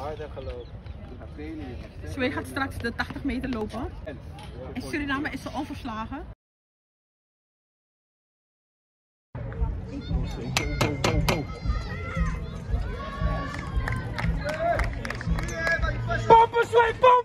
Harder gelopen. Zweden gaat straks de 80 meter lopen. en Suriname is ze onverslagen. Pompen, Swee, pompen!